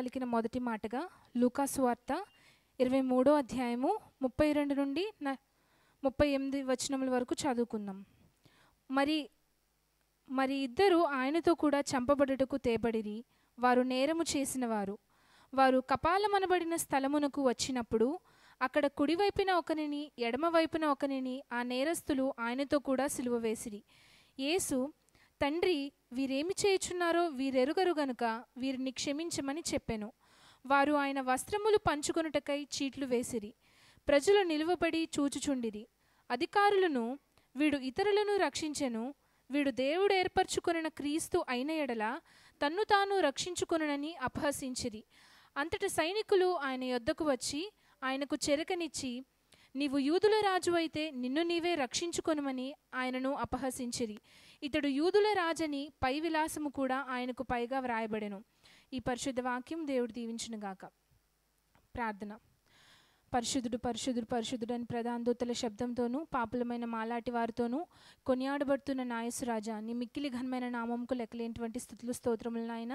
పలికిన మొదటి మాటగా లూకాసు వార్త ఇరవై మూడో అధ్యాయము ముప్పై రెండు నుండి ముప్పై ఎనిమిది వచనముల వరకు చదువుకుందాం. మరి మరి ఇద్దరు ఆయనతో కూడా చంపబడుటకు తేబడిరి. వారు నేరము చేసినవారు వారు కపాలమనబడిన స్థలమునకు వచ్చినప్పుడు అక్కడ కుడివైపున ఒకనిని ఎడమవైపున ఒకనిని ఆ నేరస్తులు ఆయనతో కూడా సిలువ వేసిరి. యేసు తండ్రి వీరేమి చేయుచున్నారో వీరెరుగరు గనుక వీరిని క్షమించమని చెప్పెను. వారు ఆయన వస్త్రములు పంచుకొనుటకై చీట్లు వేసిరి. ప్రజలు నిలువబడి చూచుచుండిరి. అధికారులను వీడు ఇతరులను రక్షించెను. వీడు దేవుడు ఏర్పరచుకొనిన క్రీస్తు అయిన ఎడల తన్ను తాను రక్షించుకొనునని అపహసించిరి. అంతటి సైనికులు ఆయన యొద్దకు వచ్చి ఆయనకు చెరకనిచ్చి నీవు యూదుల రాజు అయితే నిన్ను నీవే రక్షించుకొనుమని ఆయనను అపహసించిరి. ఇతడు యూదుల రాజని పై విలాసము కూడా ఆయనకు పైగా వ్రాయబడెను. ఈ పరిశుద్ధ వాక్యం దేవుడు దీవించునుగాక. ప్రార్థన. పరిశుద్ధుడు పరిశుద్ధుడు పరిశుద్ధుడు అని ప్రధానదూతల శబ్దంతోనూ పాపులమైన మాలాటి వారితోనూ కొనియాడబడుతున్న నాయసురాజా నీ మిక్కిలి ఘనమైన నామంకు లెక్కలేనటువంటి స్థుతులు స్తోత్రములు నాయన.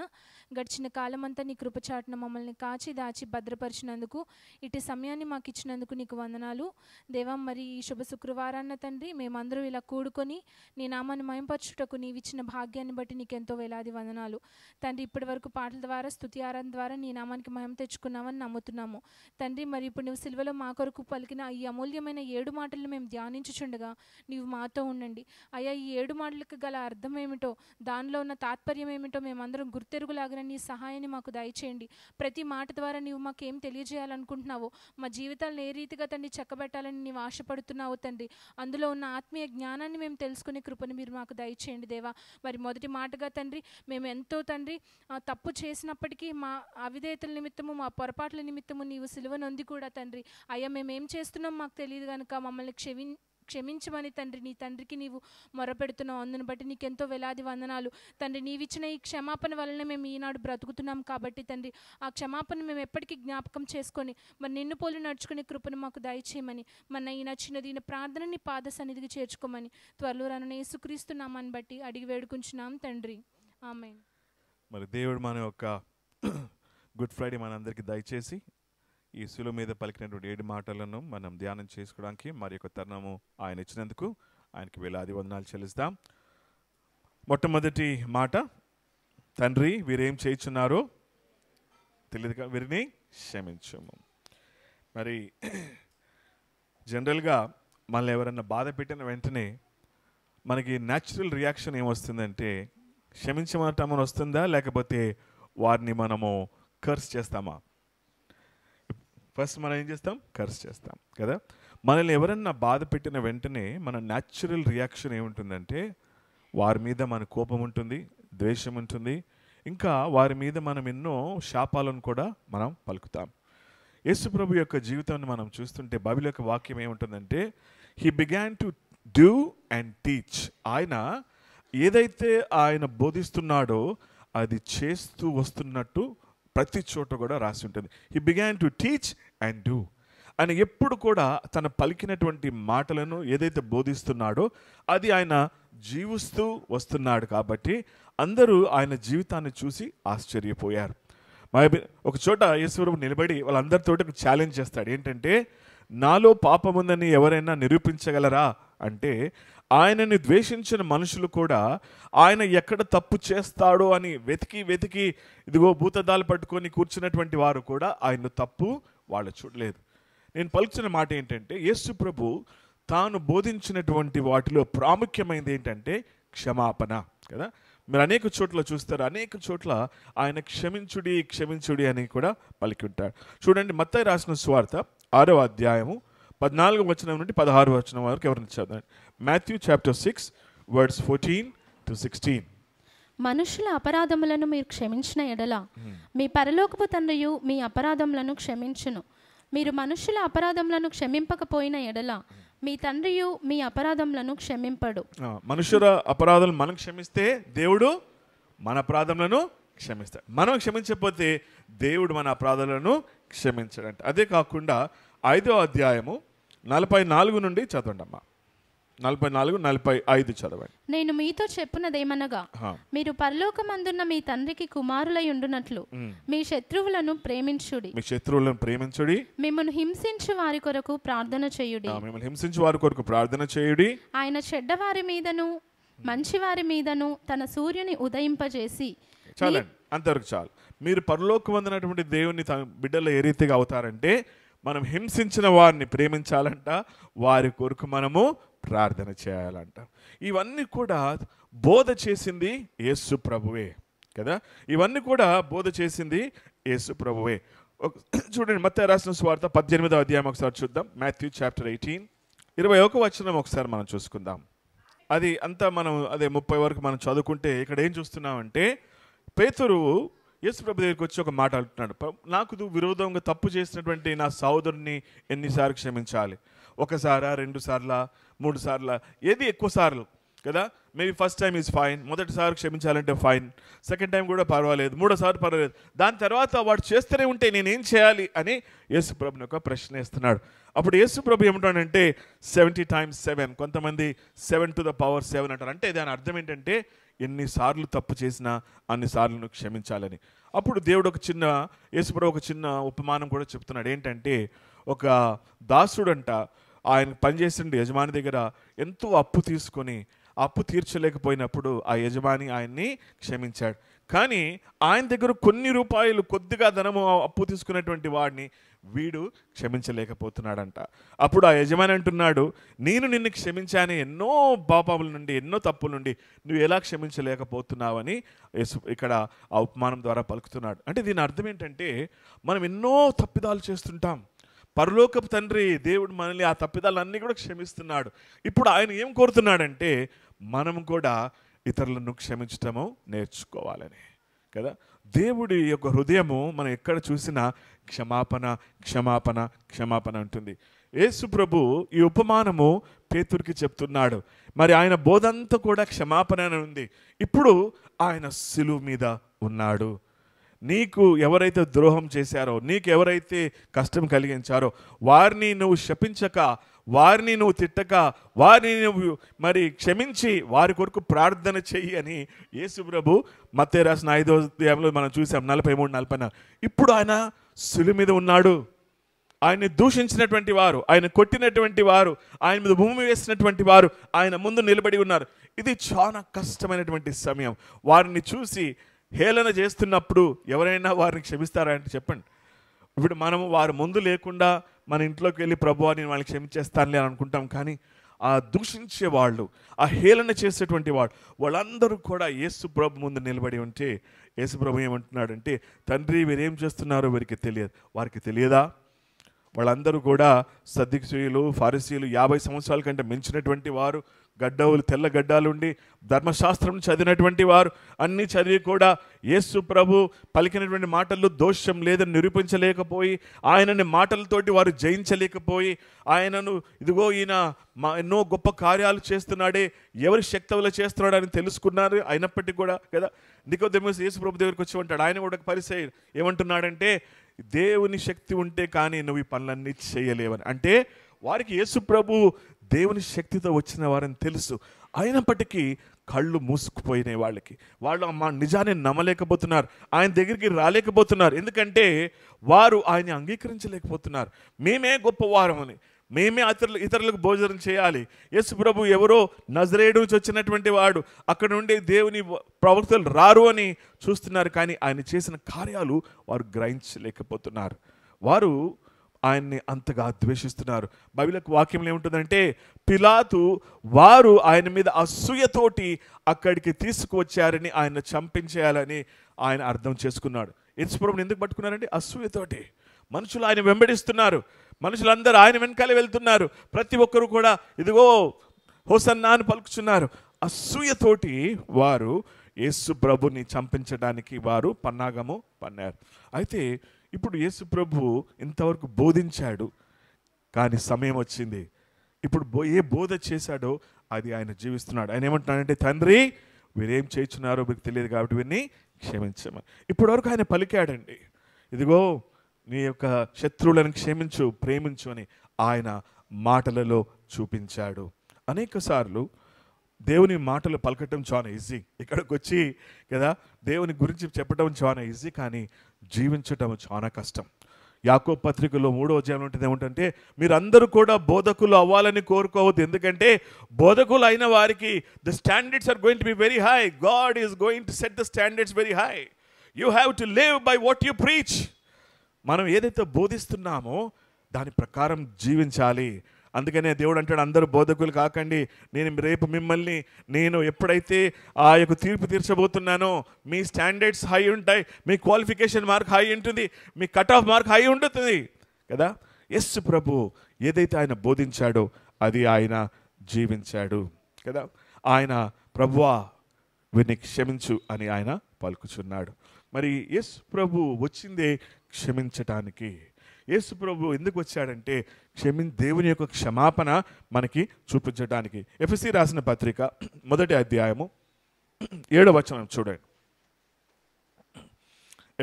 గడిచిన కాలమంతా నీ కృపచాటున మమ్మల్ని కాచి దాచి భద్రపరిచినందుకు ఇటు సమయాన్ని మాకు ఇచ్చినందుకు నీకు వందనాలు. దేవా మరి ఈ శుభ శుక్రవారాన్న తండ్రి మేమందరూ ఇలా కూడుకొని నీ నామాన్ని మయంపరచుటకు నీవిచ్చిన భాగ్యాన్ని బట్టి నీకెంతో వేలాది వందనాలు. తండ్రి ఇప్పటి వరకు పాటల ద్వారా స్తుతి ఆరాధన ద్వారా నీ నామానికి మయం తెచ్చుకున్నామని నమ్ముతున్నాము. తండ్రి మరి ఇప్పుడు నువ్వు సిల్వలో మా కొరకు పలికిన ఈ అమూల్యమైన ఏడు మాటలను మేము ధ్యానించుచుండగా నీవు మాతో ఉండండి. అయ్యా ఈ ఏడు మాటలకు గల అర్థం ఏమిటో దానిలో ఉన్న తాత్పర్యం ఏమిటో మేమందరం గుర్తెరుగులాగిన నీ సహాయాన్ని మాకు దయచేయండి. ప్రతి మాట ద్వారా నీవు మాకు ఏం తెలియజేయాలనుకుంటున్నావో మా జీవితాలను ఏ రీతిగా తండ్రి చక్కబెట్టాలని నీవు ఆశపడుతున్నావు తండ్రి అందులో ఉన్న ఆత్మీయ జ్ఞానాన్ని మేము తెలుసుకునే కృపను మీరు మాకు దయచేయండి దేవా. మరి మొదటి మాటగా తండ్రి మేము ఎంతో తండ్రి ఆ, తప్పు చేసినప్పటికీ మా అవిధేయతల నిమిత్తము మా పొరపాట్ల నిమిత్తము నీవు సిలువ నొంది కూడా తండ్రి అయ్యా మేము ఏం చేస్తున్నాం మాకు తెలియదు కనుక మమ్మల్ని క్షమి క్షమించమని తండ్రి. నీ తండ్రికి నీవు మొరపెడుతున్నావు. అందును బట్టి నీకెంతో వేలాది వందనాలు. తండ్రి నీవిచ్చిన ఈ క్షమాపణ వలన మేము ఈనాడు బ్రతుకుతున్నాం కాబట్టి తండ్రి ఆ క్షమాపణ మేము ఎప్పటికీ జ్ఞాపకం చేసుకొని మరి నిన్ను పోలి నడుచుకునే కృపను మాకు దయచేయమని మన ఈ నచ్చినది ఈయన ప్రార్థనని పాద సన్నిధికి చేర్చుకోమని త్వరలో రానున్న యేసుక్రీస్తున్నామని బట్టి అడిగి వేడుకుంటున్నాం తండ్రి. ఆమె మరి దేవుడు మన యొక్క గుడ్ ఫ్రైడే మనందరికీ దయచేసి ఈ శిలువ మీద పలికినటువంటి ఏడు మాటలను మనం ధ్యానం చేసుకోవడానికి మరి యొక్క తరుణము ఆయన ఇచ్చినందుకు ఆయనకి వేలాది వందనాలు చెల్లిస్తాం. మొట్టమొదటి మాట తండ్రి వీరేం చేయుచున్నారో? తెలియదు వీరిని క్షమించము. మరి జనరల్గా మనల్ని ఎవరన్నా బాధ పెట్టిన వెంటనే మనకి న్యాచురల్ రియాక్షన్ ఏమొస్తుందంటే క్షమించమటమని వస్తుందా లేకపోతే వారిని మనము కర్స్ చేస్తామా? ఫస్ట్ మనం ఏం చేస్తాం? కర్స్ చేస్తాం. కదా? మనల్ని ఎవరన్నా బాధ పెట్టిన వెంటనే మన న్యాచురల్ రియాక్షన్ ఏముంటుందంటే వారి మీద మన కోపం ఉంటుంది ద్వేషం ఉంటుంది. ఇంకా వారి మీద మనం ఎన్నో శాపాలను కూడా మనం పలుకుతాం. యేసుప్రభు యొక్క జీవితాన్ని మనం చూస్తుంటే బైబిల్ యొక్క వాక్యం ఏముంటుందంటే he began to do and teach ఆయన ఏదైతే ఆయన బోధిస్తున్నాడో అది చేస్తూ వస్తున్నట్టు ప్రతి చోట కూడా రాసి ఉంటుంది. He began to teach and do ఆయన ఎప్పుడు కూడా తన పలికినటువంటి మాటలను ఏదైతే బోధిస్తున్నాడో అది ఆయన జీవిస్తూ వస్తున్నాడు కాబట్టి అందరూ ఆయన జీవితాన్ని చూసి ఆశ్చర్యపోయారు. ఒక చోట యేసుప్రభు నిలబడి వాళ్ళందరితోటి ఒక ఛాలెంజ్ చేస్తాడు. ఏంటంటే నాలో పాపం ఉందని ఎవరైనా నిరూపించగలరా? అంటే ఆయనని ద్వేషించిన మనుషులు కూడా ఆయన ఎక్కడ తప్పు చేస్తాడో అని వెతికి వెతికి ఇదిగో భూతదాలు పట్టుకొని కూర్చున్నటువంటి వారు కూడా ఆయన తప్పు వాళ్ళు చూడలేదు. నేను పలుకుతున్న మాట ఏంటంటే యేసు ప్రభు తాను బోధించినటువంటి వాటిలో ప్రాముఖ్యమైనది ఏంటంటే క్షమాపణ కదా? మీరు అనేక చోట్ల చూస్తారు అనేక చోట్ల ఆయన క్షమించుడి క్షమించుడి అని కూడా పలికి ఉంటాడు. చూడండి మత్తయ్య రాసిన స్వార్థ ఆరో అధ్యాయము పద్నాలుగు వచనం నుండి పదహారు వచనం వరకు ఎవరిని చదవండి? Matthew chapter six words fourteen to sixteen. మనుషుల అపరాధములను మీరు క్షమించిన ఎడల మీ పరలోకపు తండ్రియు మీ అపరాధములను క్షమించును. మీరు మనుషుల అపరాధములను క్షమింపకపోయిన ఎడల మీ తండ్రియు మీ అపరాధములను క్షమింపడు. మనుషుల అపరాధాలు మనం క్షమిస్తే దేవుడు మన అపరాధములను క్షమిస్తాడు. మనం క్షమించకపోతే దేవుడు మన అపరాధాలను క్షమించడంట. అదే కాకుండా ఐదో అధ్యాయము నలభై నాలుగు నుండి చదవండి అమ్మా. నలభై నాలుగు నలభై ఐదు చదవండి. నేను మీతో చెప్పున్నదేమనగా. మీరు పరలోకమందున్న మీ తండ్రికి కుమారులై ఉండునట్లు మీ శత్రువులను ప్రేమించుడి. మీ శత్రువులను ప్రేమించుడి. మిమ్మల్ని హింసించు వారి కొరకు ప్రార్థన చేయుడి. మిమ్మల్ని హింసించి వారి కొరకు ప్రార్థన చేయుడి. ఆయన చెడ్డవారి మీదను మంచివారి మీదను తన సూర్యుని ఉదయింపజేసి చాలండి. అంతవరకు చాలు. మీరు పరలోకం అందినటువంటి దేవుని బిడ్డలు ఏ రీతిగా అవుతారంటే మనం హింసించిన వారిని ప్రేమించాలంట వారి కొరకు మనము ప్రార్థన చేయాలంట. ఇవన్నీ కూడా బోధ చేసింది యేసు ప్రభువే కదా? ఇవన్నీ కూడా బోధ చేసింది యేసు ప్రభువే. చూడండి మత్త రాసిన స్వార్థ పద్దెనిమిదో అధ్యాయం ఒకసారి చూద్దాం. Matthew chapter eighteen. ఇరవై ఒక వచనం ఒకసారి మనం చూసుకుందాం. అది అంతా మనం అదే ముప్పై వరకు మనం చదువుకుంటే ఇక్కడ ఏం చూస్తున్నామంటే పేతురు యేసు ప్రభు దగ్గరికి వచ్చి ఒక మాట అంటున్నాడు. నాకు విరోధంగా తప్పు చేసినటువంటి నా సోదరుని ఎన్నిసార్లు క్షమించాలి? ఒకసారా రెండు సార్లా మూడు సార్లా? ఏది ఎక్కువ సార్లు? కదా? Maybe first time is fine. మొదటిసారి క్షమించాలంటే ఫైన్. సెకండ్ టైం కూడా పర్వాలేదు. మూడోసారి పర్వాలేదు. దాని తర్వాత వాడు చేస్తూనే ఉంటే నేనేం చేయాలి? అని యేసుప్రభుని ఒక ప్రశ్న ఇస్తున్నాడు అప్పుడు యేసుప్రభు ఏమిటంటే సెవెంటీ టైమ్స్ సెవెన్. కొంతమంది seven to the power seven అంటారు. అంటే దాని అర్థం ఏంటంటే ఎన్నిసార్లు తప్పు చేసినా అన్నిసార్లు క్షమించాలని. అప్పుడు దేవుడు ఒక చిన్న యేసుప్రభు ఒక చిన్న ఉపమానం కూడా చెప్తున్నాడు. ఏంటంటే ఒక దాసుడంట ఆయన పనిచేసిన యజమాని దగ్గర ఎంతో అప్పు తీసుకొని అప్పు తీర్చలేకపోయినప్పుడు ఆ యజమాని ఆయన్ని క్షమించాడు. కానీ ఆయన దగ్గర కొన్ని రూపాయలు కొద్దిగా ధనము అప్పు తీసుకున్నటువంటి వాడిని వీడు క్షమించలేకపోతున్నాడంట. అప్పుడు ఆ యజమాని అంటున్నాడు నేను నిన్ను క్షమించాను. ఎన్నో పాపముల నుండి ఎన్నో తప్పుల నుండి నువ్వు ఎలా క్షమించలేకపోతున్నావని ఇక్కడ ఆ ఉపమానం ద్వారా పలుకుతున్నాడు. అంటే దీని అర్థం ఏంటంటే మనం ఎన్నో తప్పిదాలు చేస్తుంటాం. పరలోకపు తండ్రి దేవుడు మనల్ని ఆ తప్పిదాలన్నీ కూడా క్షమిస్తున్నాడు. ఇప్పుడు ఆయన ఏం కోరుతున్నాడంటే మనం కూడా ఇతరులను క్షమించటము నేర్చుకోవాలని. కదా? దేవుడి యొక్క హృదయము మనం ఎక్కడ చూసినా క్షమాపణ క్షమాపణ క్షమాపణ ఉంటుంది యేసు ప్రభు ఈ ఉపమానము పేతురికి చెప్తున్నాడు. మరి ఆయన బోధంతా కూడా క్షమాపణ అని ఉంది. ఇప్పుడు ఆయన సిలువు మీద ఉన్నాడు. నీకు ఎవరైతే ద్రోహం చేశారో నీకు ఎవరైతే కష్టం కలిగించారో వారిని నువ్వు శపించక వారిని నువ్వు తిట్టక వారిని నువ్వు మరి క్షమించి వారి కొరకు ప్రార్థన చెయ్యి అని యేసు ప్రభు మత్తే రాసిన ఐదో అధ్యాయంలో మనం చూసాం నలభై మూడు నలభై నాలుగు. ఇప్పుడు ఆయన సులి మీద ఉన్నాడు. ఆయన్ని దూషించినటువంటి వారు ఆయన కొట్టినటువంటి వారు ఆయన మీద భూమి వేసినటువంటి వారు ఆయన ముందు నిలబడి ఉన్నారు. ఇది చాలా కష్టమైనటువంటి సమయం. వారిని చూసి హేళన చేస్తున్నప్పుడు ఎవరైనా వారిని క్షమిస్తారా అంటే చెప్పండి. ఇప్పుడు మనము వారి ముందు లేకుండా మన ఇంట్లోకి వెళ్ళి ప్రభు నేను వాళ్ళని క్షమించేస్తానులే అని అనుకుంటాం కానీ ఆ దూషించే వాళ్ళు ఆ హేళన చేసేటువంటి వాళ్ళు వాళ్ళందరూ కూడా యేసు ప్రభు ముందు నిలబడి ఉంటే యేసు ప్రభు ఏమంటున్నాడంటే తండ్రి వీరేం చేస్తున్నారో వీరికి తెలియదు. వారికి తెలియదా? వాళ్ళందరూ కూడా సద్దిక్సుయులు ఫారిసీలు యాభై సంవత్సరాల కంటే మించినటువంటి వారు గడ్డవులు తెల్ల గడ్డాలుండి ధర్మశాస్త్రం చదివినటువంటి వారు అన్నీ చదివి కూడా యేసు ప్రభు పలికినటువంటి మాటల్లో దోషం లేదని నిరూపించలేకపోయి ఆయనని మాటలతోటి వారు జయించలేకపోయి ఆయనను ఇదిగో ఈయన మా ఎన్నో గొప్ప కార్యాలు చేస్తున్నాడే ఎవరి శక్తవులు చేస్తున్నాడని తెలుసుకున్నారు అయినప్పటికీ కూడా కదా? నికోదేమస్ యేసు ప్రభు దగ్గరికి వచ్చి ఉంటాడు. ఆయన కూడా పరిసే పరిచయం ఏమంటున్నాడంటే దేవుని శక్తి ఉంటే కానీ నువ్వు ఈ పనులన్నీ చేయలేవని. అంటే వారికి యేసు ప్రభు దేవుని శక్తితో వచ్చిన వారని తెలుసు. అయినప్పటికీ కళ్ళు మూసుకుపోయినాయి వాళ్ళకి. వాళ్ళు మా నిజాన్ని నమ్మలేకపోతున్నారు. ఆయన దగ్గరికి రాలేకపోతున్నారు. ఎందుకంటే వారు ఆయన్ని అంగీకరించలేకపోతున్నారు. మేమే గొప్పవారం అని మేమే ఇతరులు ఇతరులకు భోజనం చేయాలి. యేసు ప్రభు ఎవరో నజరేడు నుంచి వచ్చినటువంటి వాడు అక్కడ నుండి దేవుని ప్రవక్తలు రారు అని చూస్తున్నారు. కానీ ఆయన చేసిన కార్యాలు వారు గ్రహించలేకపోతున్నారు. వారు ఆయన్ని అంతగా ద్వేషిస్తున్నారు. బైబిలకు వాక్యంలో ఏముంటుందంటే పిలాతు వారు ఆయన మీద అసూయతోటి అక్కడికి తీసుకువచ్చారని ఆయన చంపించేయాలని ఆయన అర్థం చేసుకున్నాడు. యేసుప్రభుని ఎందుకు పట్టుకున్నారంటే అసూయతోటి. మనుషులు ఆయన వెంబడిస్తున్నారు. మనుషులందరూ ఆయన వెనకాల వెళ్తున్నారు. ప్రతి ఒక్కరు కూడా ఇదిగో హోసన్నా అని అసూయతోటి వారు యేసు ప్రభుని చంపించడానికి వారు పన్నాగము పన్నారు. అయితే ఇప్పుడు యేసు ప్రభు ఇంతవరకు బోధించాడు కానీ సమయం వచ్చింది. ఇప్పుడు బో ఏ బోధ చేశాడో అది ఆయన జీవిస్తున్నాడు. ఆయన ఏమంటున్నాడంటే తండ్రి వీరేం చేయించున్నారో మీకు తెలియదు కాబట్టి వీరిని క్షమించమని. ఇప్పటివరకు ఆయన పలికాడండి. ఇదిగో నీ యొక్క శత్రువులను క్షమించు ప్రేమించు అని ఆయన మాటలలో చూపించాడు. అనేక సార్లు దేవుని మాటలు పలకటం చాలా ఈజీ. ఇక్కడికి వచ్చి కదా దేవుని గురించి చెప్పడం చాలా ఈజీ కానీ జీవించటం చాలా కష్టం. యాకో పత్రికలో మూడో అధ్యాయం ఉంటుంది ఏమిటంటే మీరందరూ కూడా బోధకులు అవ్వాలని కోరుకోవద్దు. ఎందుకంటే బోధకులు అయిన వారికి the standards are going to be very high God is going to set the standards very high you have to live by what you preach మనం ఏదైతే బోధిస్తున్నామో దాని ప్రకారం జీవించాలి. అందుకనే దేవుడు అంటాడు అందరూ బోధకులు కాకండి. నేను రేపు మిమ్మల్ని నేను ఎప్పుడైతే ఆ యొక్క తీర్పు తీర్చబోతున్నానో మీ స్టాండర్డ్స్ హై ఉంటాయి మీ క్వాలిఫికేషన్ మార్క్ హై ఉంటుంది మీ కట్ ఆఫ్ మార్క్ హై ఉంటుంది. కదా? ఎస్ ప్రభు ఏదైతే ఆయన బోధించాడో అది ఆయన జీవించాడు. కదా? ఆయన ప్రభువా వీరిని క్షమించు అని ఆయన పలుకుచున్నాడు. మరి ఎస్ ప్రభు వచ్చిందే క్షమించటానికి. యేసు ప్రభు ఎందుకు వచ్చాడంటే క్షమి దేవుని యొక్క క్షమాపణ మనకి చూపించడానికి ఎఫ్ఎస్సి రాసిన పత్రిక మొదటి అధ్యాయము ఏడవ వచనం చూడండి.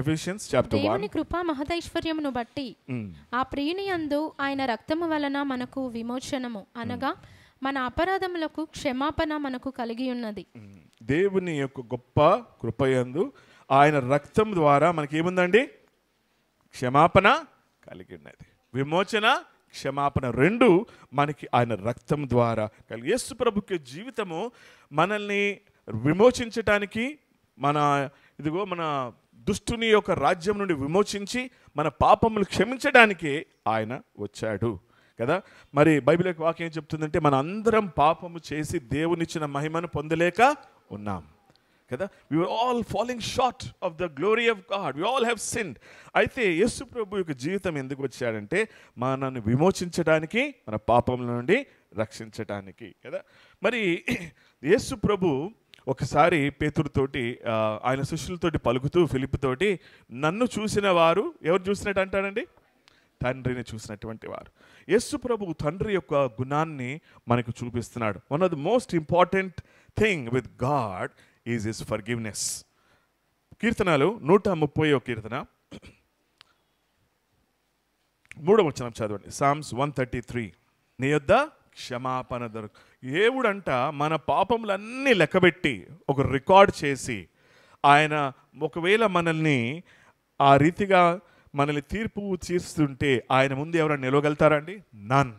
Ephesians chapter one. దేవుని కృపా మహదైశ్వర్యమును బట్టి ఆ ప్రియుని యందు ఆయన రక్తము వలన మనకు విమోచనము అనగా మన అపరాధములకు క్షమాపణ మనకు కలిగి ఉన్నది. దేవుని యొక్క గొప్ప కృపయందు ఆయన రక్తం ద్వారా మనకి ఏముందండి క్షమాపణ కలిగి ఉన్నది విమోచన క్షమాపణ రెండు మనకి ఆయన రక్తం ద్వారా కలిగి యేసు ప్రభుకి జీవితము మనల్ని విమోచించటానికి మన ఇదిగో మన దుష్టుని యొక్క రాజ్యం నుండి విమోచించి మన పాపములు క్షమించడానికే ఆయన వచ్చాడు. కదా? మరి బైబిల్ యొక్క వాక్యం ఏం చెప్తుందంటే మన అందరం పాపము చేసి దేవునిచ్చిన మహిమను పొందలేక ఉన్నాం. కదా? We all falling short of the glory of God we all have sinned అయితే యేసు ప్రభు యొక్క జీవితం ఎందుకు వచ్చాడంటే మనల్ని విమోచించడానికి మన పాపముల నుండి రక్షించడానికి కదా? మరి యేసు ప్రభు ఒకసారి పేతుడితోటి ఆయన శిష్యులతోటి పలుకుతూ ఫిలిప్తోటి నన్ను చూసిన వారు ఎవరు చూసినట్టు అంటాడండి? తండ్రిని చూసినటువంటి వారు. యస్సు ప్రభు తండ్రి యొక్క గుణాన్ని మనకు చూపిస్తున్నాడు. One of the most important thing with God is is forgiveness కీర్తనలు నూట ముప్పై కీర్తన. మూడవ వచనం చదవండి. సామ్స్ వన్ థర్టీ త్రీ నీ యొద్ద క్షమాపణ దొరకు దేవుడంట మన పాపములన్నీ లెక్కబెట్టి ఒక రికార్డ్ చేసి ఆయన ఒకవేళ మనల్ని ఆ రీతిగా మనల్ని తీర్పు తీరుస్తుంటే ఆయన ముందు ఎవరైనా నిలవగలుగుతారండి నన్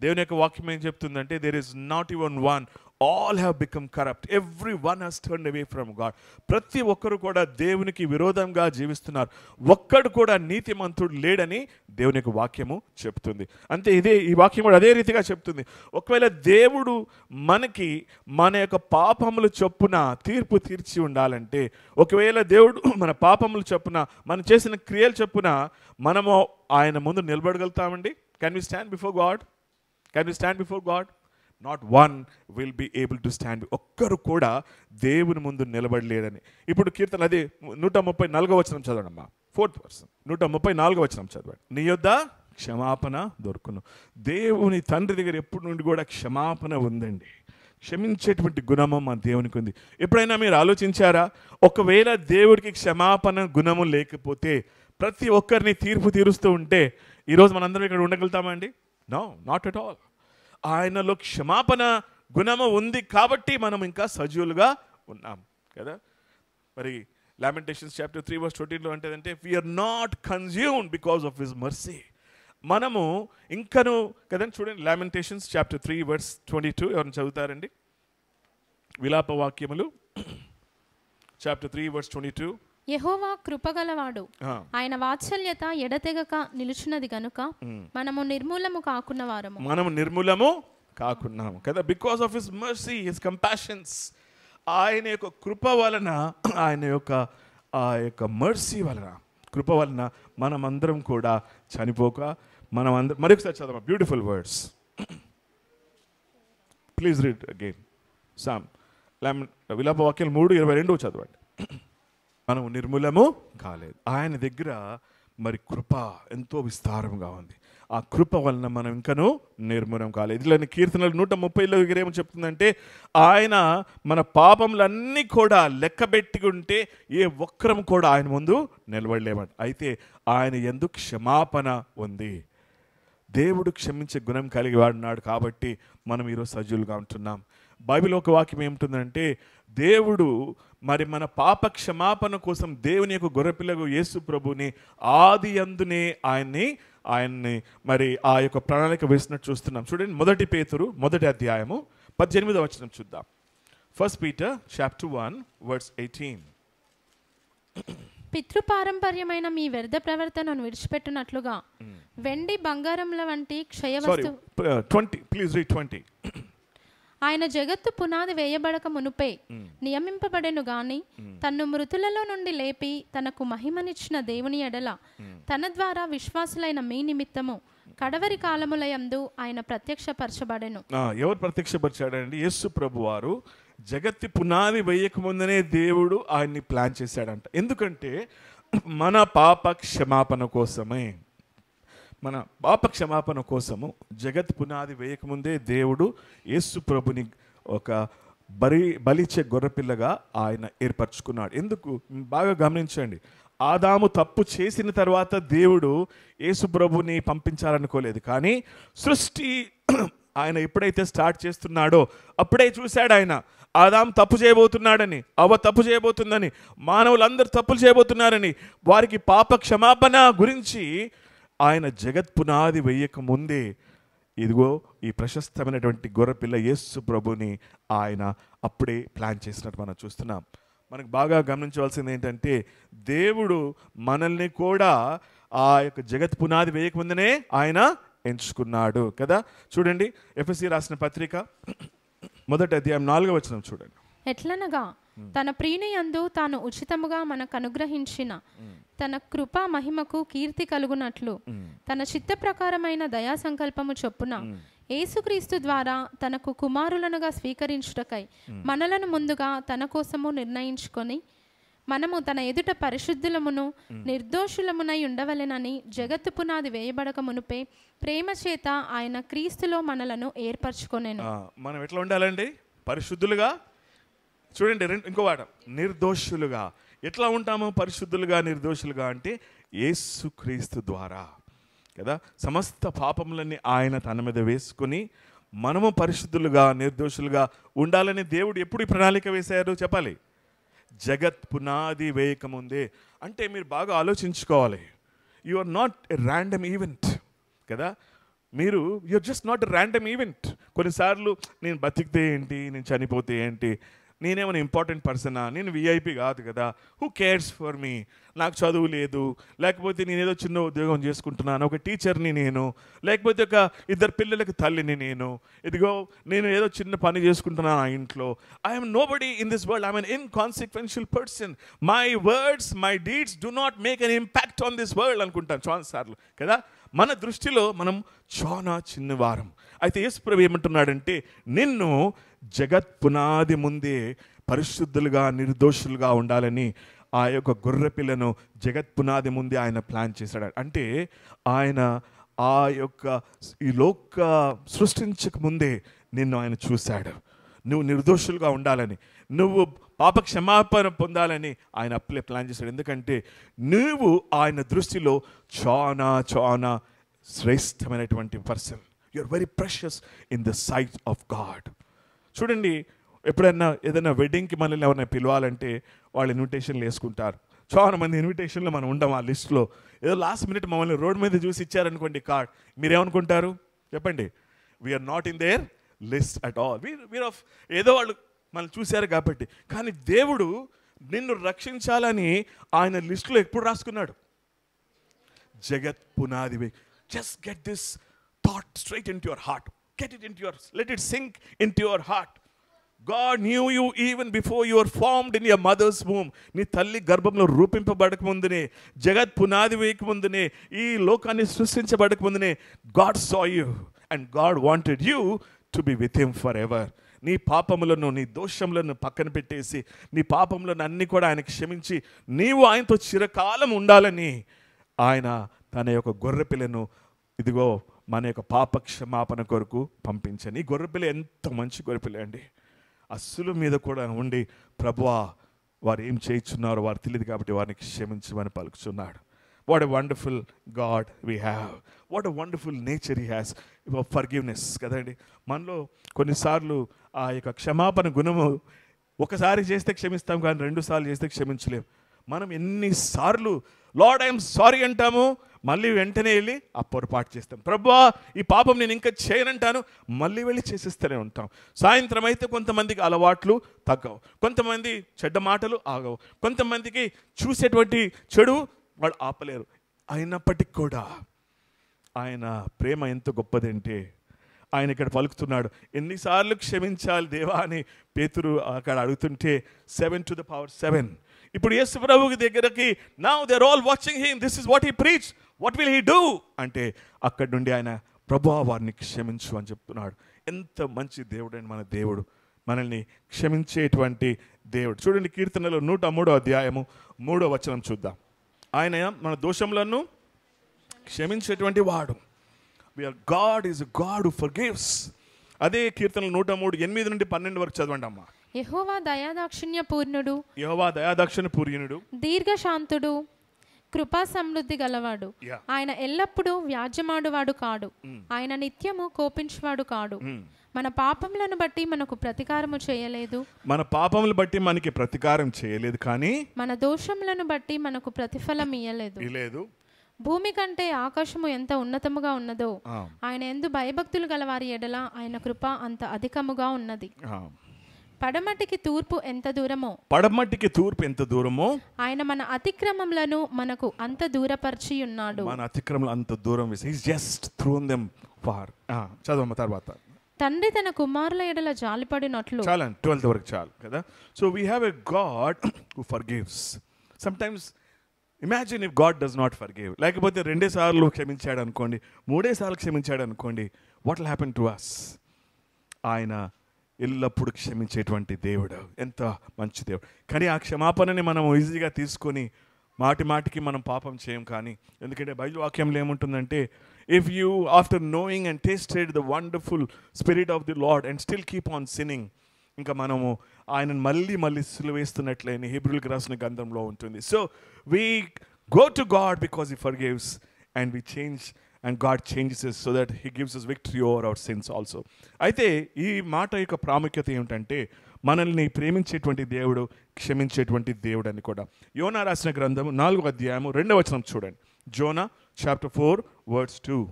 దేవుని యొక్క వాక్యం ఏం చెప్తుందంటే there is not even one all have become corrupt every one has turn away from God ప్రతి ఒక్కరు కూడా దేవునికి విరోధంగా జీవిస్తున్నారు. ఒక్కడు కూడా నీతిమంతుడు లేడని దేవుని యొక్క వాక్యము చెప్తుంది. అంతే ఇదే ఈ వాక్యం కూడా అదే రీతిగా చెప్తుంది. ఒకవేళ దేవుడు మనకి మన యొక్క పాపములు చొప్పున తీర్పు తీర్చి ఉండాలంటే ఒకవేళ దేవుడు మన పాపములు చొప్పున మనం చేసిన క్రియలు చొప్పున మనము ఆయన ముందు నిలబడగలుగుతామండి? Can we stand before God can we stand before God not one will be able to stand ఒక్కరు కూడా దేవుని ముందు నిలబడలేడని ఇప్పుడు కీర్తన అది నూట ముప్పై నాలుగో వచనం చదవడమ్మా. ఫోర్త్ పర్సన్ నూట ముప్పై నాలుగో వచనం చదవండి. నీ యొద్ద క్షమాపణ దొరుకును. దేవుని తండ్రి దగ్గర ఎప్పటి నుండి కూడా క్షమాపణ ఉందండి. క్షమించేటువంటి గుణము మా దేవునికి ఉంది. ఎప్పుడైనా మీరు ఆలోచించారా? ఒకవేళ దేవుడికి క్షమాపణ గుణము లేకపోతే ప్రతి ఒక్కరిని తీర్పు తీరుస్తూ ఉంటే ఈరోజు మనందరం ఇక్కడ ఉండగలుగుతామండి నో నాట్ ఎట్ ఆల్ ఆయనలో క్షమాపణ గుణము ఉంది కాబట్టి మనం ఇంకా సజీవులుగా ఉన్నాం కదా? మరి లామెంటేషన్స్ చాప్టర్ త్రీ వర్స్ ట్వంటీలో అంటేదంటే we are not consumed because of his mercy మనము ఇంకను కదండి చూడండి Lamentations chapter three verse twenty two ఎవరిని చదువుతారండి? విలాప వాక్యములు chapter three verse twenty two యెహోవా కృపగలవాడు. ఆయన వాత్సల్యత ఎడతెగక నిలుచున్నది గనుక మనము నిర్మూలము కాకున్న వారము. మనం నిర్మూలము కాకున్నాము కదా? Because of his mercy his compassions ఆయన యొక్క కృప వలన ఆయన యొక్క ఆ యొక్క మర్సీ వలన కృప వలన మనమందరం కూడా చనిపోక మనం అందరం మరొకసారి చదవ beautiful words please read again Sam విలాప వాక్యాలు మూడు ఇరవై రెండు చదవండి. మనం నిర్మూలము కాలేదు. ఆయన దగ్గర మరి కృప ఎంతో విస్తారంగా ఉంది. ఆ కృప వలన మనం ఇంకనూ నిర్మూలం కాలేదు. ఇదిలోని కీర్తనలు నూట ముప్పైలో ఏమో చెప్తుందంటే ఆయన మన పాపములన్నీ కూడా లెక్కబెట్టుకుంటే ఏ ఒక్కరం కూడా ఆయన ముందు నిలబడలేమంట. అయితే ఆయన ఎందు క్షమాపణ ఉంది. దేవుడు క్షమించే గుణం కలిగి వాడినాడు కాబట్టి మనం ఈరోజు సజీవులుగా ఉంటున్నాం. బైబిల్ ఒక వాక్యం ఏముంటుందంటే దేవుడు మరి మన పాప క్షమాపణ కోసం దేవుని యొక్క గొర్రెపిల్లకు యేసు ప్రభుని ఆది అందునే ఆయన్ని ఆయన్ని మరి ఆ యొక్క ప్రణాళిక వేసినట్టు చూస్తున్నాం. చూడండి మొదటి పేతురు మొదటి అధ్యాయము పద్దెనిమిదవ వచనం చూద్దాం. First Peter chapter one words eighteen పితృపారంపర్యమైన మీ వ్యర్థ ప్రవర్తనను విడిచిపెట్టినట్లుగా వెండి బంగారముల వంటి క్షయవస్తు ట్వంటీ ప్లీజ్ రీడ్ ట్వంటీ ఆయన జగత్తు పునాది వేయబడక మునుపే నియమింపబడెను గాని తన్ను మృతులలో నుండి లేపి తనకు మహిమనిచ్చిన దేవుని ఎడల తన ద్వారా విశ్వాసులైన మీ నిమిత్తము కడవరి కాలములయందు ఆయన ప్రత్యక్షపరచబడెను. ఎవరు ప్రత్యక్షపరిచాడండి? యేసు ప్రభు వారు జగత్తి పునాది వేయక ముందనే దేవుడు ఆయన్ని ప్లాన్ చేశాడంట. ఎందుకంటే మన పాప క్షమాపణ కోసమే. మన పాప క్షమాపణ కోసము జగత్ పునాది వేయకముందే దేవుడు యేసు ప్రభుని ఒక బలి బలిచ్చే గొర్రెపిల్లగా ఆయన ఏర్పరచుకున్నాడు. ఎందుకు? బాగా గమనించండి. ఆదాము తప్పు చేసిన తర్వాత దేవుడు యేసు ప్రభుని పంపించాలనుకోలేదు. కానీ సృష్టి ఆయన ఎప్పుడైతే స్టార్ట్ చేస్తున్నాడో అప్పుడే చూశాడు ఆయన ఆదాం తప్పు చేయబోతున్నాడని అవ తప్పు చేయబోతుందని మానవులందరూ తప్పులు చేయబోతున్నారని వారికి పాప క్షమాపణ గురించి ఆయన జగత్ పునాది వెయ్యక ముందే ఇదిగో ఈ ప్రశస్తమైనటువంటి గొర్రెపిల్ల యేసు ప్రభుని ఆయన అప్పుడే ప్లాన్ చేసినట్టు మనం చూస్తున్నాం. మనకు బాగా గమనించవలసింది ఏంటంటే దేవుడు మనల్ని కూడా ఆ యొక్క జగత్ పునాది వేయక ముందనే ఆయన ఎంచుకున్నాడు కదా. చూడండి ఎఫ్ఎస్సి రాసిన పత్రిక మొదటి అధ్యాయం నాలుగో వచనం చూడండి. ఎట్లనగా తన ప్రియునియందు తాను ఉచితముగా మనకు అనుగ్రహించిన తన కృపా మహిమకు కీర్తి కలుగునట్లు. తన చిత్త ప్రకారమైన దయా సంకల్పము చొప్పున యేసుక్రీస్తు ద్వారా తనకు కుమారులనుగా స్వీకరించుటకై మనలను ముందుగా తన కోసము నిర్ణయించుకొని మనము తన ఎదుట పరిశుద్ధులమును నిర్దోషులమునై ఉండవలెనని జగత్తు పునాది వేయబడక మునుపే ప్రేమ చేత ఆయన క్రీస్తులో మనలను ఏర్పరచుకొనెను. మనం ఎట్లా ఉండాలండి? పరిశుద్ధులుగా? చూడండి ఇంకో వాట. నిర్దోషులుగా. ఎట్లా ఉంటాము? పరిశుద్ధులుగా నిర్దోషులుగా అంటే యేసుక్రీస్తు ద్వారా. కదా? సమస్త పాపములన్నీ ఆయన తన మీద వేసుకొని మనము పరిశుద్ధులుగా నిర్దోషులుగా ఉండాలని దేవుడు ఎప్పుడు ఈ ప్రణాళిక వేశారు? చెప్పాలి. జగత్ పునాది వేయకముందే. అంటే మీరు బాగా ఆలోచించుకోవాలి. You are not a random event కదా? మీరు you're just not random event కొన్నిసార్లు నేను బతికితే ఏంటి? నేను చనిపోతే ఏంటి? నేనేమైనా ఇంపార్టెంట్ పర్సనా నేను విఐపి కాదు కదా. హూ కేర్స్ ఫర్ మీ నాకు చదువు లేదు. లేకపోతే నేను ఏదో చిన్న ఉద్యోగం చేసుకుంటున్నాను. ఒక టీచర్ని నేను. లేకపోతే ఒక ఇద్దరు పిల్లలకి తల్లిని నేను. ఇదిగో నేను ఏదో చిన్న పని చేసుకుంటున్నాను ఆ ఇంట్లో. I'm nobody in this world I'm an inconsequential person my words my deeds do not make an impact on this world అనుకుంటాను. చాలా సార్లు కదా? మన దృష్టిలో మనం చాలా చిన్నవారం. అయితే యేసుప్రభు ఏమంటున్నాడంటే నిన్ను జగత్ పునాది ముందే పరిశుద్ధులుగా నిర్దోషులుగా ఉండాలని ఆ యొక్క గొర్రె పిల్లను జగత్ పునాది ముందే ఆయన ప్లాన్ చేశాడు. అంటే ఆయన ఆ యొక్క ఈ లోక సృష్టించక ముందే నిన్ను ఆయన చూశాడు. నువ్వు నిర్దోషులుగా ఉండాలని నువ్వు పాప క్షమాపణ పొందాలని ఆయన అప్పులే ప్లాన్ చేశాడు. ఎందుకంటే నువ్వు ఆయన దృష్టిలో చాలా చాలా శ్రేష్టమైనటువంటి person. You're very precious in the sight of God చూడండి ఎప్పుడైనా ఏదైనా వెడ్డింగ్కి మనల్ని ఎవరైనా పిలవాలంటే వాళ్ళు ఇన్విటేషన్లు వేసుకుంటారు. చాలా మంది ఇన్విటేషన్లో మనం ఉండం ఆ లిస్ట్లో ఏదో లాస్ట్ మినిట్ మమ్మల్ని రోడ్ మీద చూసి ఇచ్చారనుకోండి కార్డ్ మీరేమనుకుంటారు? చెప్పండి. We are not in their list at all we're we're off ఏదో వాళ్ళు మనం చూశారు కాబట్టి. కానీ దేవుడు నిన్ను రక్షించాలని ఆయన లిస్టులో ఎప్పుడు రాసుకున్నాడు? జగత్ పునాది just get this thought straight in your heart get it in your let it sink in your heart God knew you even before your formed in your mother's home నీ తల్లి గర్భంలో రూపింపబడక ముందునే జగత్ పునాది వేయక ముందునే ఈ లోకాన్ని సృష్టించబడక ముందునే God saw you and God wanted you to be with him forever నీ పాపములను నీ దోషములను పక్కన పెట్టేసి నీ పాపములను అన్ని కూడా ఆయన క్షమించి నీవు ఆయనతో చిరకాలం ఉండాలని ఆయన తన యొక్క గొర్రెపిల్లను ఇదిగో మన యొక్క పాప క్షమాపణ కొరకు పంపించండి. ఈ గొర్రెపిల్ల ఎంత మంచి గొర్రెపిల్ల అండి. అస్సుల మీద కూడా ఉండి ప్రభువా వారు ఏం చేయించున్నారో వారు తెలియదు కాబట్టి వారిని క్షమించమని పలుకుచున్నాడు what a wonderful God we have what a wonderful nature he has forgiveness కదండి? మనలో కొన్నిసార్లు ఆ యొక్క క్షమాపణ గుణము ఒకసారి చేస్తే క్షమిస్తాం కానీ రెండు సార్లు చేస్తే క్షమించలేం. మనం ఎన్నిసార్లు లార్డ్ ఐఎమ్ సారీ అంటాము మళ్ళీ వెంటనే వెళ్ళి ఆ పొరపాటు చేస్తాం. ప్రభా ఈ పాపం నేను ఇంకా చేయనంటాను. మళ్ళీ వెళ్ళి చేసేస్తూనే ఉంటాం. సాయంత్రం అయితే కొంతమందికి అలవాట్లు తగ్గవు. కొంతమంది చెడ్డ మాటలు ఆగవు. కొంతమందికి చూసేటువంటి చెడు వాళ్ళు ఆపలేరు. అయినప్పటికీ కూడా ఆయన ప్రేమ ఎంత గొప్పదంటే ఆయన ఇక్కడ పలుకుతున్నాడు ఎన్నిసార్లు క్షమించాలి దేవా అని పేతురు అక్కడ అడుగుతుంటే seven to the power seven ఇప్పుడు యేసు ప్రభుకి దగ్గరకి now there all watching him this is what he preach what will he do అంటే అక్కడి నుండి ఆయన ప్రభు వారిని క్షమించు అని చెప్తున్నాడు. ఎంత మంచి దేవుడు మన దేవుడు మనల్ని క్షమించేటువంటి దేవుడు. చూడండి కీర్తనలో నూట మూడో అధ్యాయము మూడో వచనం చూద్దాం. ఆయన మన దోషములను క్షమించేటువంటి వాడు. We are God is God forgives అదే కీర్తనలు నూట మూడు ఎనిమిది నుండి పన్నెండు వరకు చదవండి అమ్మా యెహోవా దయాదాక్షిణ్య పూర్ణుడు యహోవా దయాదక్షిణ పూర్యునుడు దీర్ఘశాంతుడు కృపా సమృద్ధి గలవాడు. ఆయన ఎల్లప్పుడూ వ్యాజ్యమాడువాడు కాడు. ఆయన నిత్యము కోపించువాడు కాడు. మన పాపములను బట్టి మనకు ప్రతీకారము చేయలేదు. మన పాపములు బట్టి మనకి ప్రతీకారం చేయలేదు కానీ మన దోషములను బట్టి మనకు ప్రతిఫలం ఇయ్యలేదు. లేదు భూమి కంటే ఆకాశము ఎంత ఉన్నతముగా ఉన్నదో ఆయన ఎందు భయభక్తులు గలవారి ఎడల ఆయన కృప అంత అధికముగా ఉన్నది. పడమటికి తూర్పు ఎంత దూరమో పడమటికి తూర్పు ఎంత దూరమో ఆయన మన అతిక్రమములను మనకు అంత దూరపరిచి ఉన్నాడు మన అతిక్రమలు అంత దూరం. జస్ట్ థ్రోన్ దెమ్ ఫార్ చదవమ్మ తర్వాత. తండ్రి తన కుమారుల ఎడల జాలిపడినట్లు. చాలా ట్వెల్త్ వరకు చాలు కదా. So we have a God who forgives sometimes imagine if God does not forgive లేకపోతే రెండే సార్లు క్షమించాడు అనుకోండి మూడే సార్లు క్షమించాడు అనుకోండి what will happen to us ఆయన ఎల్లప్పుడూ క్షమించేటువంటి దేవుడు. ఎంత మంచి దేవుడు. కానీ ఆ క్షమాపణని మనం ఈజీగా తీసుకొని మాటి మాటికి మనం పాపం చేయం కానీ ఎందుకంటే బైబిల్ వాక్యంలో ఏముంటుందంటే if you after knowing and tasted the wonderful spirit of the Lord and still keep on sinning ఇంకా మనము ఆయనను మళ్ళీ మళ్ళీ సిలువేస్తున్నట్లయిన హీబ్రూల్కి రాసిన గంధంలో ఉంటుంది. So we go to God because he forgives and we change and God changes so that he gives is victory over our sins also అయితే ఈ మాట యొక్క ప్రాముఖ్యత ఏమిటంటే మనల్ని ప్రేమించేటువంటి దేవుడు క్షమించేటువంటి దేవుడు అని కూడా. యోనా రాసిన గ్రంథము నాలుగో అధ్యాయము రెండవ వచనం చూడండి. Jonah chapter four words two.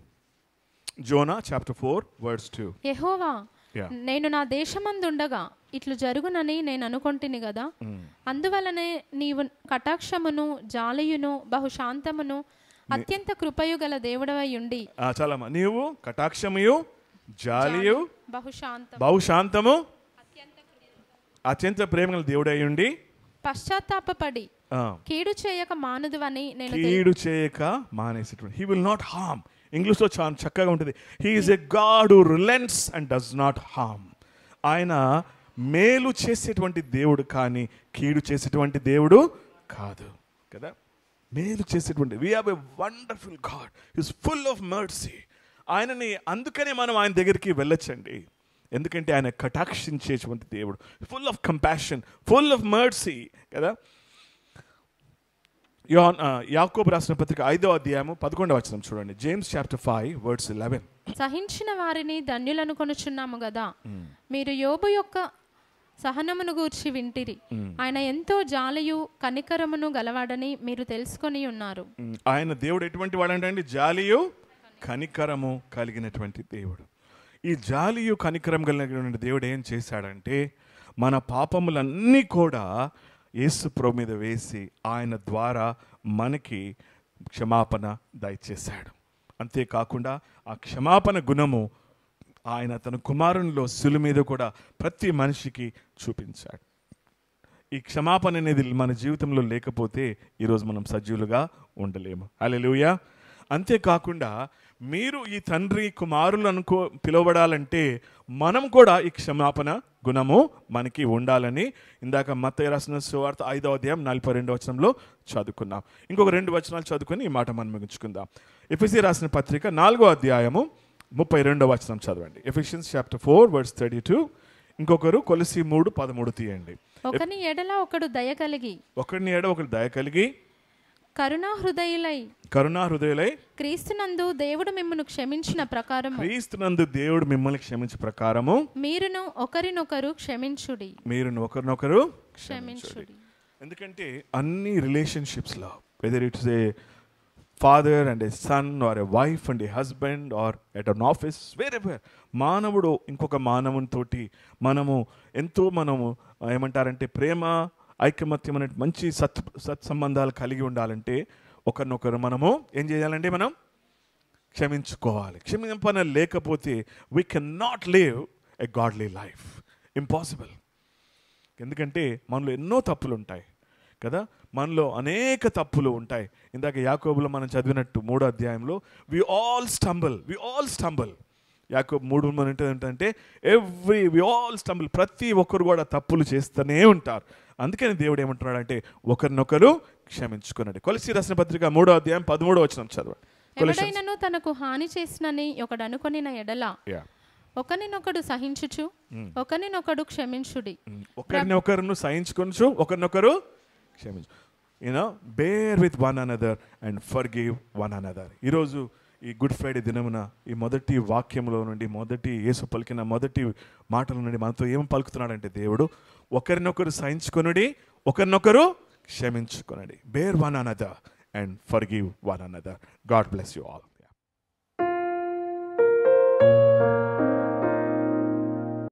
Jonah chapter four words two. యెహోవా. నేను నా దేశమందుండగా ఇట్లు జరుగునని నేను అనుకొంటిని కదా అందువలనే నీవు కటాక్షమును జాలియును బహుశాంతమును అత్యంత కృపయు గల దేవుడవై ఉండి చాలమ్మా నీవు కటాక్షమయు జాలియు బహుశాంతం బహుశాంతము. అత్యంత ప్రేమగల దేవుడై ఉండి పశ్చాత్తాపపడి. ఆ, కీడు చేయక మానుదువని నేను తెలి- కీడు చేయక మానేసేటువంటి హీ విల్ నాట్ హార్మ్ ఇంగ్లీష్లో చాలా చక్కగా ఉంటుంది. He is a God who relents and does not harm ఆయన మేలు చేసేటువంటి దేవుడు కానీ కీడు చేసేటువంటి దేవుడు కాదు. కదా? మేలు చేసేటువంటి we have a wonderful God is full of mercy ఆయనని అందుకనే మనం ఆయన దగ్గరికి వెళ్ళొచ్చండి. ఎందుకంటే ఆయన కటాక్షించేటువంటి దేవుడు. Full of compassion full of mercy కదా? యోన్ యాకోబు రాసిన పత్రిక ఐదో అధ్యాయము పదకొండవ వచనం చూడండి. James chapter five words eleven సహించిన వారిని ధన్యులను కొనుచున్నాము కదా మీరు యోబు యొక్క సహనమును గూర్చి వింటిరి. ఆయన ఎంతో జాలియు కనికరమును గలవాడని మీరు తెలుసుకొని ఉన్నారు. ఆయన దేవుడు ఎటువంటి వాడంటే అండి? జాలియు కనికరము కలిగినటువంటి దేవుడు. ఈ జాలియు కనికరం కలిగినటువంటి దేవుడు ఏం చేశాడంటే మన పాపములన్నీ కూడా యేసు ప్రభు మీద వేసి ఆయన ద్వారా మనకి క్షమాపణ దయచేశాడు. అంతేకాకుండా ఆ క్షమాపణ గుణము ఆయన తన కుమారునిలో సులు మీద కూడా ప్రతి మనిషికి చూపించాడు. ఈ క్షమాపణ అనేది మన జీవితంలో లేకపోతే ఈరోజు మనం సజీవులుగా ఉండలేము. అలెలుయా అంతేకాకుండా మీరు ఈ తండ్రి కుమారులు అనుకో పిలువబడాలంటే మనం కూడా ఈ క్షమాపణ గుణము మనకి ఉండాలని ఇందాక మత రాసిన సువార్త ఐదవ అధ్యాయం నలభై రెండవ వచనంలో చదువుకున్నాం. ఇంకొక రెండు వచనాలు చదువుకొని ఈ మాట మనం ముగించుకుందాం. ఎఫ్ఎసి రాసిన పత్రిక నాలుగో అధ్యాయము ముప్పై రెండవ వచనం చదవండి. Ephesians chapter four words thirty two. ఇంకొకరు కొలసి మూడు పదమూడు తీయండి. ఒకని ఎడల ఒకడు దయ కలిగి. ఒకరిని ఏడ ఒకరు దయ కలిగి కరుణా హృదయులై కరుణా హృదయులై క్రీస్తునందు దేవుడు మిమ్మల్ని క్షమించిన ప్రకారం క్రీస్తునందు దేవుడు మిమ్మల్ని క్షమించే ప్రకారము. మీరును ఒకరినొకరు క్షమించుడి. మీరు ఒకరినొకరు క్షమించుడి. ఎందుకంటే అన్ని రిలేషన్షిప్స్లో whether it's a father and a son or a wife and a husband or at an office వేరే మానవుడు ఇంకొక మానవునితోటి మనము ఎంతో మనము ఏమంటారంటే ప్రేమ ఐకమత్యం అనే మంచి సత్ సత్సంబంధాలు కలిగి ఉండాలంటే ఒకరినొకరు మనము ఏం చేయాలంటే మనం క్షమించుకోవాలి. క్షమింపన లేకపోతే we can not live a godly life impossible ఎందుకంటే మనలో ఎన్నో తప్పులు ఉంటాయి కదా? మనలో అనేక తప్పులు ఉంటాయి. ఇందాక యాకోబులో మనం చదివినట్టు మూడో అధ్యాయంలో we all stumble we all stumble యాకోబు మూడు మన ఏంటంటే ఎవ్రీ వి ఆల్ స్టంబుల్ ప్రతి ఒక్కరు కూడా తప్పులు చేస్తూనే ఉంటారు. అందుకని దేవుడు ఏమంటున్నాడు అంటే ఒకరినొకరు క్షమించుకున్నాడు కొలసి రచన పత్రిక మూడో అధ్యాయం పదమూడో వచ్చిన చదవండి. ఎవడైనను తనకు హాని చేసినని ఒకడు అనుకొనిన ఎడల ఒకరినొకడు సహించుచు ఒకరినొకడు క్షమించుడి. ఒకరిని ఒకరిను సహించుకొనచ్చు ఒకరినొకరు క్షమించు. You know bear with one another and forgive one another ఈరోజు ఈ గుడ్ ఫ్రైడే దినమున ఈ మొదటి వాక్యంలో నుండి మొదటి యేసు పలికిన మొదటి మాటల నుండి మనతో ఏం పలుకుతున్నాడంటే దేవుడు ఒకరినొకరు సహించుకొనుడి ఒకరినొకరు క్షమించుకొనడి. Bear one another and forgive one another God bless you all